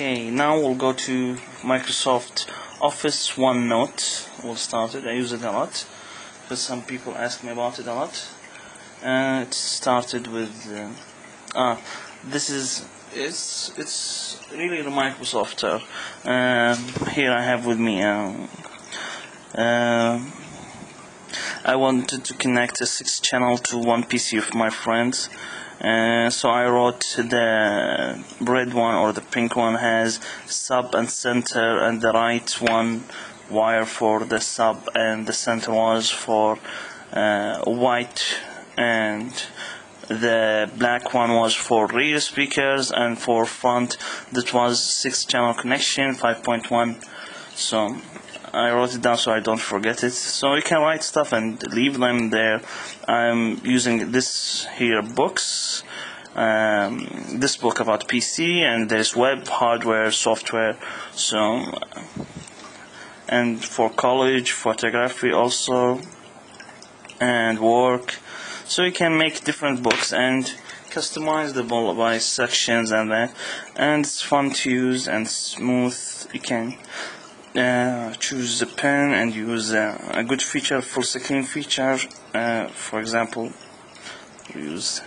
Okay, now we'll go to Microsoft Office OneNote. We'll start it. I use it a lot because some people ask me about it a lot. Uh, it started with uh, ah, this is it's it's really the Microsoft. Uh, um, here I have with me. Um, uh, I wanted to connect a six channel to one PC of my friends. So I wrote the red one or the pink one has sub and center and the right one wire for the sub and the center was for uh, white and the black one was for rear speakers and for front that was six channel connection 5.1 so I wrote it down so I don't forget it. So you can write stuff and leave them there. I'm using this here books. Um, this book about PC and there's web, hardware, software. So and for college, photography also, and work. So you can make different books and customize the ball by sections and that. And it's fun to use and smooth. You can uh, choose the pen and use uh, a good feature, full screen feature. Uh, for example, use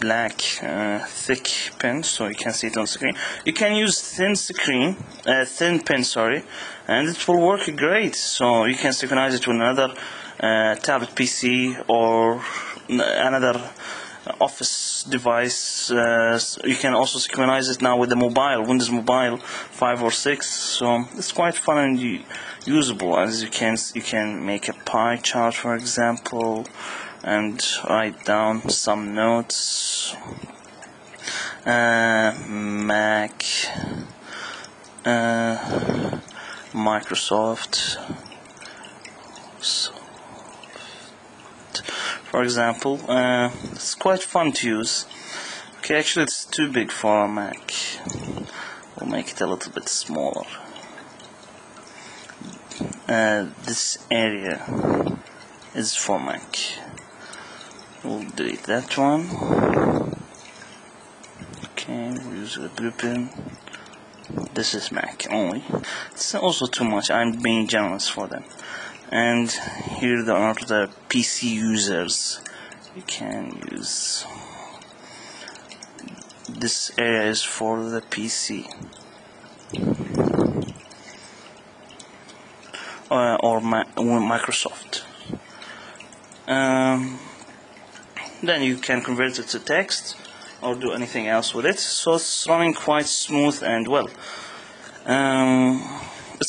black uh, thick pen so you can see it on screen. You can use thin screen, uh, thin pen, sorry, and it will work great. So you can synchronize it with another uh, tablet PC or another office device. Uh, you can also synchronize it now with the mobile, Windows Mobile 5 or 6. So it's quite fun and usable. As you can, you can make a pie chart, for example, and write down some notes. Uh, Mac, uh, Microsoft. So for example uh, it's quite fun to use. Okay actually it's too big for a Mac. We'll make it a little bit smaller. Uh, this area is for Mac. We'll delete that one. Okay we'll use the blue pen this is Mac only. It's also too much. I'm being generous for them and here are the PC users. You can use this area is for the PC uh, or Microsoft. Um, then you can convert it to text or do anything else with it. So it's running quite smooth and well. Um,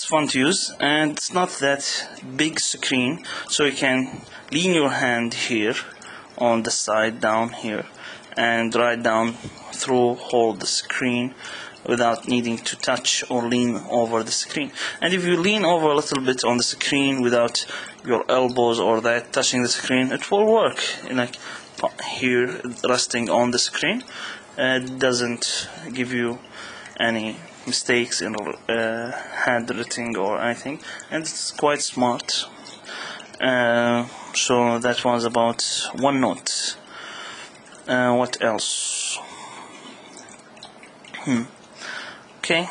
fun to use and it's not that big screen so you can lean your hand here on the side down here and write down through hold the screen without needing to touch or lean over the screen. And if you lean over a little bit on the screen without your elbows or that touching the screen it will work like here resting on the screen. It doesn't give you any mistakes in uh, handwriting or anything and it's quite smart. Uh, so that was about OneNote uh, what else? Hmm. okay.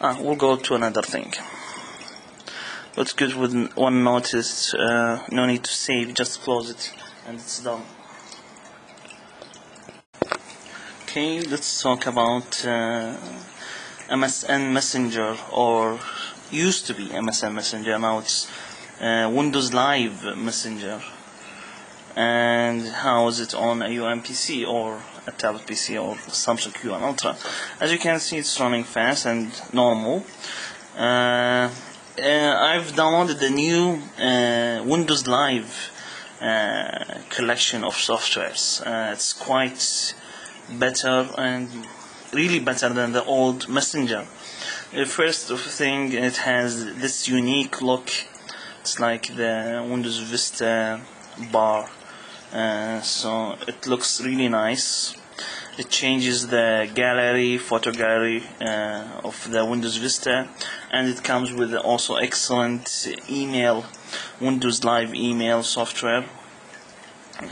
Ah, we'll go to another thing. What's good with OneNote is uh, no need to save just close it and it's done Okay, let's talk about uh, MSN Messenger, or used to be MSN Messenger. Now it's uh, Windows Live Messenger. And how is it on a UMPC or a tablet PC or Samsung Q1 Ultra? As you can see, it's running fast and normal. Uh, uh I've downloaded the new uh, Windows Live uh, collection of softwares. it's quite better and really better than the old messenger. The first thing it has this unique look. It's like the windows vista bar. Uh, so it looks really nice. It changes the gallery photo gallery uh, of the windows vista. And it comes with also excellent email windows live email software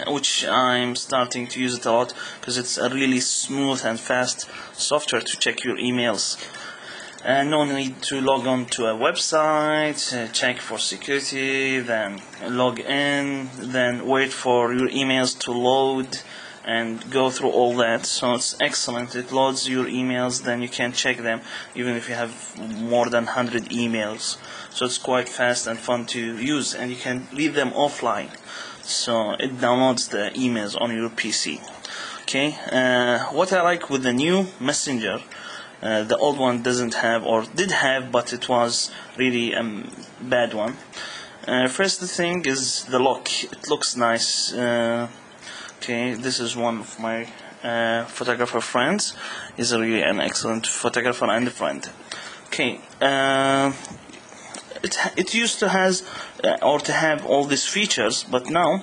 which I'm starting to use it a lot because it's a really smooth and fast software to check your emails. And no need to log on to a website, uh, check for security, then log in, then wait for your emails to load and go through all that. So it's excellent. It loads your emails, then you can check them even if you have more than 100 emails. So it's quite fast and fun to use, and you can leave them offline. So it downloads the emails on your PC. Okay, uh, what I like with the new Messenger. Uh, the old one doesn't have or did have but it was really a um, bad one uh, first thing is the lock it looks nice uh, okay this is one of my uh, photographer friends he's really an excellent photographer and friend okay uh, it, it used to has uh, or to have all these features but now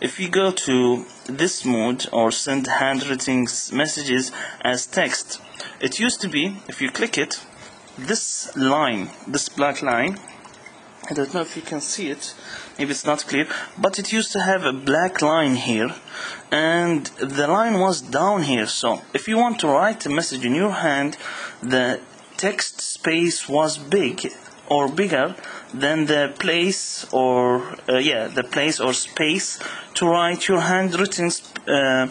if you go to this mode or send handwritten messages as text it used to be if you click it this line this black line I don't know if you can see it maybe it's not clear but it used to have a black line here and the line was down here. So if you want to write a message in your hand the text space was big or bigger than the place or uh, yeah the place or space to write your handwritten uh,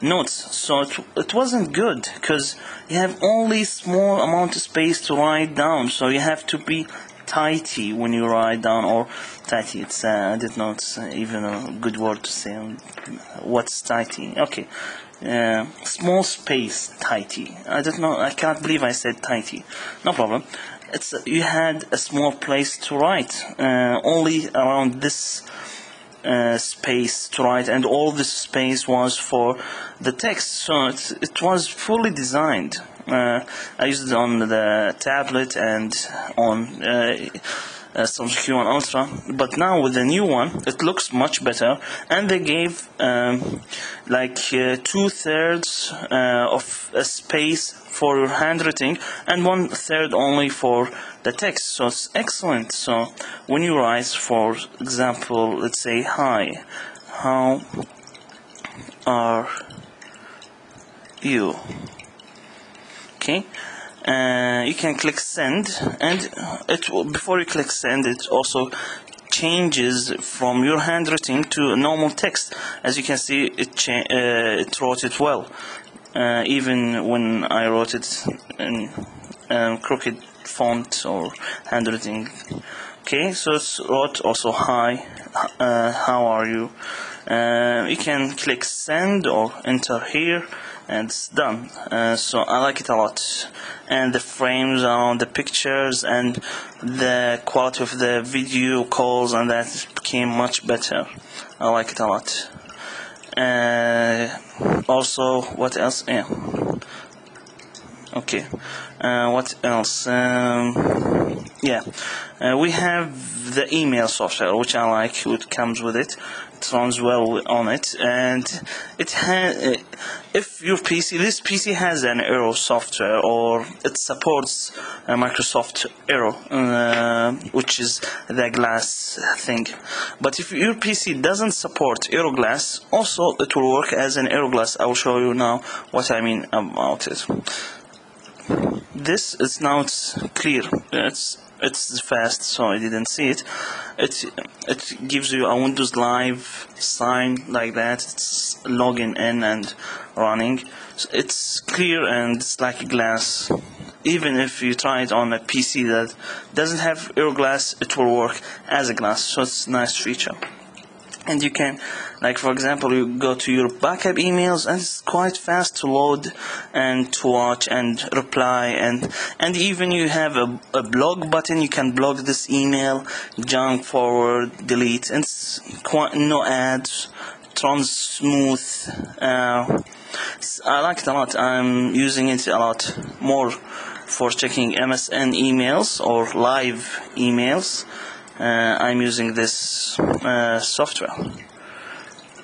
notes. So it, it wasn't good because you have only small amount of space to write down. So you have to be tighty when you write down or tighty it's uh, I did not even a good word to say what's tighty. Okay uh, small space tighty. I don't know I can't believe I said tighty. No problem it's you had a small place to write uh, only around this uh, space to write and all this space was for the text. So it, it was fully designed. Uh, I used it on the tablet and on uh, Samsung Q1 Ultra but now with the new one it looks much better. And they gave um, like uh, two thirds uh, of a space for your handwriting and one third only for the text. So it's excellent. So when you write for example let's say hi how are you? Okay uh, you can click send and it before you click send it also changes from your handwriting to normal text. As you can see it, uh, it wrote it well. Uh, even when I wrote it in um, crooked font or handwriting. Okay so it's wrote also hi uh, how are you? Uh, you can click send or enter here and it's done. Uh, so I like it a lot. And the frames on the pictures and the quality of the video calls and that became much better. I like it a lot. Uh, also what else? Yeah okay. Uh, what else? Um, yeah. Uh, we have the email software which I like it comes with it it runs well on it and it has uh, if your PC this PC has an Aero software or it supports Microsoft Aero uh, which is the glass thing. But if your PC doesn't support Aero glass also it will work as an Aero glass. I will show you now what I mean about it this is now it's clear. It's it's fast so I didn't see it. It it gives you a Windows Live sign like that. It's logging in and running. So it's clear and it's like a glass. Even if you try it on a PC that doesn't have Aero glass it will work as a glass. So it's a nice feature and you can like for example you go to your backup emails and it's quite fast to load and to watch and reply. And and even you have a, a blog button. You can blog this email junk forward delete. And it's quite no ads runs smooth. Uh, I like it a lot. I'm using it a lot more for checking MSN emails or live emails I'm using this uh, software